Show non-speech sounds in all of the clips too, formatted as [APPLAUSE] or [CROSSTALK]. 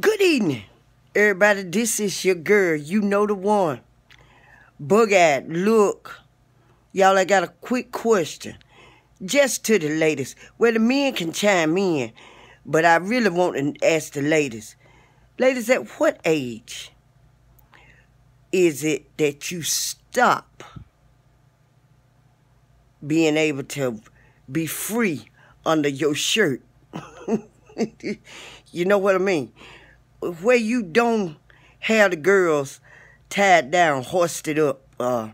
Good evening, everybody. This is your girl. You know the one. Bug look. Y'all, I got a quick question. Just to the ladies. Well, the men can chime in, but I really want to ask the ladies. Ladies, at what age is it that you stop being able to be free under your shirt? [LAUGHS] you know what I mean? Where you don't have the girls tied down, hoisted up, uh,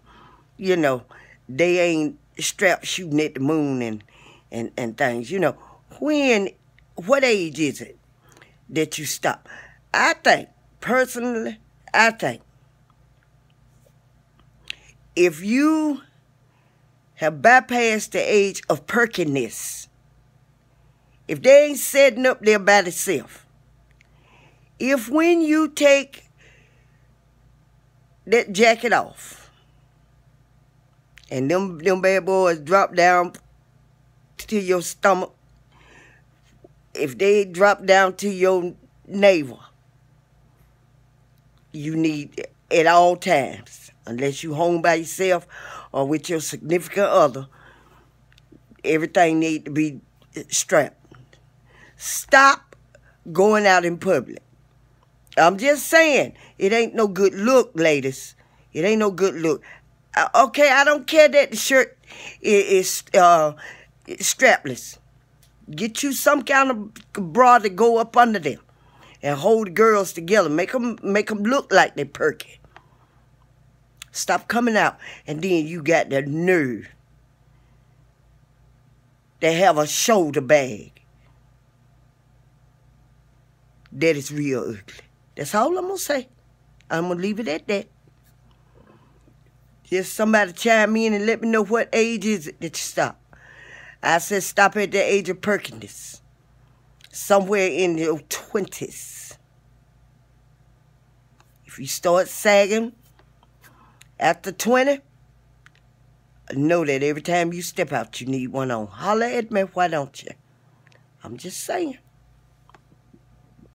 you know, they ain't strapped shooting at the moon and, and, and things. You know, when, what age is it that you stop? I think, personally, I think, if you have bypassed the age of perkiness, if they ain't setting up there by themselves, if when you take that jacket off and them them bad boys drop down to your stomach, if they drop down to your navel, you need at all times, unless you home by yourself or with your significant other, everything need to be strapped. Stop going out in public. I'm just saying, it ain't no good look, ladies. It ain't no good look. Uh, okay, I don't care that the shirt is, is uh, strapless. Get you some kind of bra to go up under them and hold girls together. Make them, make them look like they're perky. Stop coming out, and then you got the nerve. They have a shoulder bag. That is real ugly. That's all I'm gonna say. I'm gonna leave it at that. Just somebody chime in and let me know what age is it that you stop. I said stop at the age of perkiness. Somewhere in your twenties. If you start sagging after 20, know that every time you step out, you need one on. Holler at me, why don't you? I'm just saying.